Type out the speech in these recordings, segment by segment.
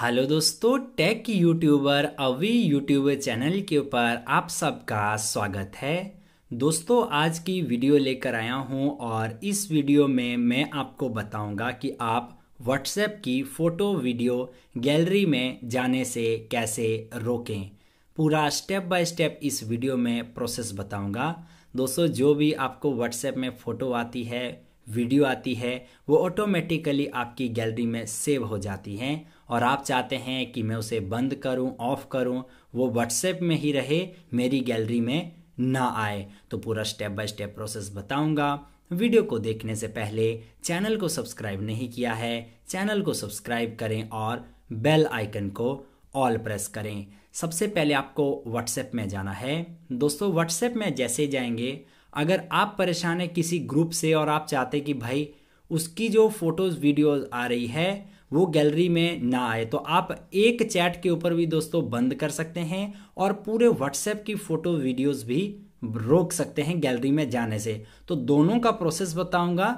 Hello दोस्तों tech YouTuber Avi YouTuber channel के ऊपर आप सबका स्वागत है। दोस्तों, आज की वीडियो लेकर आया हूँ और इस वीडियो में मैं आपको बताऊँगा कि आप व्हाट्सएप की फ़ोटो वीडियो गैलरी में जाने से कैसे रोकें। पूरा स्टेप बाय स्टेप इस वीडियो में प्रोसेस बताऊँगा। दोस्तों, जो भी आपको व्हाट्सएप में फ़ोटो आती है वीडियो आती है, वो ऑटोमेटिकली आपकी गैलरी में सेव हो जाती हैं। और आप चाहते हैं कि मैं उसे बंद करूँ ऑफ़ करूँ, वो व्हाट्सएप में ही रहे, मेरी गैलरी में ना आए। तो पूरा स्टेप बाय स्टेप प्रोसेस बताऊँगा। वीडियो को देखने से पहले चैनल को सब्सक्राइब नहीं किया है चैनल को सब्सक्राइब करें और बेल आइकन को ऑल प्रेस करें। सबसे पहले आपको व्हाट्सएप में जाना है। दोस्तों व्हाट्सएप में जैसे जाएँगे अगर आप परेशान है किसी ग्रुप से और आप चाहते कि भाई उसकी जो फ़ोटोज़, वीडियोज़ आ रही है, वो गैलरी में ना आए तो आप एक चैट के ऊपर भी दोस्तों बंद कर सकते हैं और पूरे व्हाट्सएप की फ़ोटो वीडियोस भी रोक सकते हैं गैलरी में जाने से। तो दोनों का प्रोसेस बताऊँगा।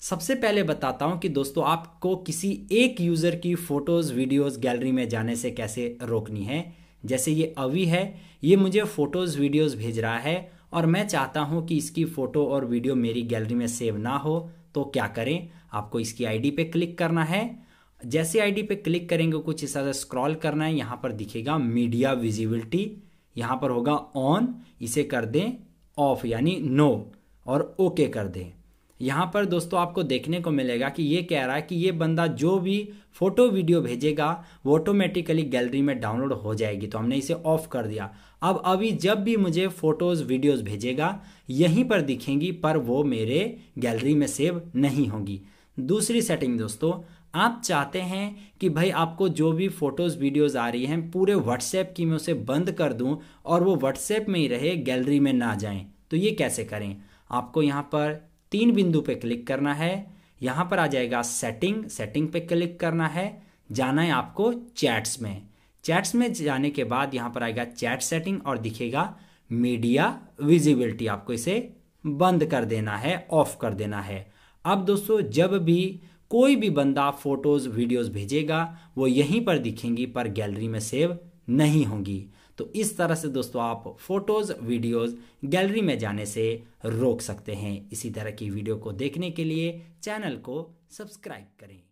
सबसे पहले बताता हूँ कि दोस्तों आपको किसी एक यूज़र की फ़ोटोज़ वीडियोस गैलरी में जाने से कैसे रोकनी है। जैसे ये अवी है, ये मुझे फ़ोटोज़ वीडियोस भेज रहा है और मैं चाहता हूँ कि इसकी फ़ोटो और वीडियो मेरी गैलरी में सेव ना हो तो क्या करें? आपको इसकी आईडी पे क्लिक करना है। जैसे आईडी पे क्लिक करेंगे, कुछ इस तरह स्क्रॉल करना है। यहाँ पर दिखेगा मीडिया विजिबिलिटी यहाँ पर होगा ऑन इसे कर दें ऑफ़ यानी नो और ओके कर दें। यहाँ पर दोस्तों आपको देखने को मिलेगा कि ये कह रहा है कि ये बंदा जो भी फ़ोटो वीडियो भेजेगा, वो ऑटोमेटिकली गैलरी में डाउनलोड हो जाएगी। तो हमने इसे ऑफ़ कर दिया। अब अभी जब भी मुझे फ़ोटोज़ वीडियोस भेजेगा, यहीं पर दिखेंगी, पर वो मेरे गैलरी में सेव नहीं होंगी। दूसरी सेटिंग दोस्तों, आप चाहते हैं कि भाई आपको जो भी फ़ोटोज़ वीडियोस आ रही हैं, पूरे व्हाट्सएप की मैं उसे बंद कर दूँ और वो व्हाट्सएप में ही रहे गैलरी में ना जाएँ। तो ये कैसे करें? आपको यहाँ पर तीन बिंदु पे क्लिक करना है। यहाँ पर आ जाएगा सेटिंग सेटिंग पे क्लिक करना है। जाना है आपको चैट्स में। चैट्स में जाने के बाद यहाँ पर आएगा चैट सेटिंग और दिखेगा मीडिया विजिबिलिटी आपको इसे बंद कर देना है ऑफ़ कर देना है। अब दोस्तों, जब भी कोई भी बंदा फ़ोटोज़ वीडियोस भेजेगा, वो यहीं पर दिखेंगी, पर गैलरी में सेव नहीं होंगी। तो इस तरह से दोस्तों आप फ़ोटोज़, वीडियोज़ गैलरी में जाने से रोक सकते हैं। इसी तरह की वीडियो को देखने के लिए चैनल को सब्सक्राइब करें।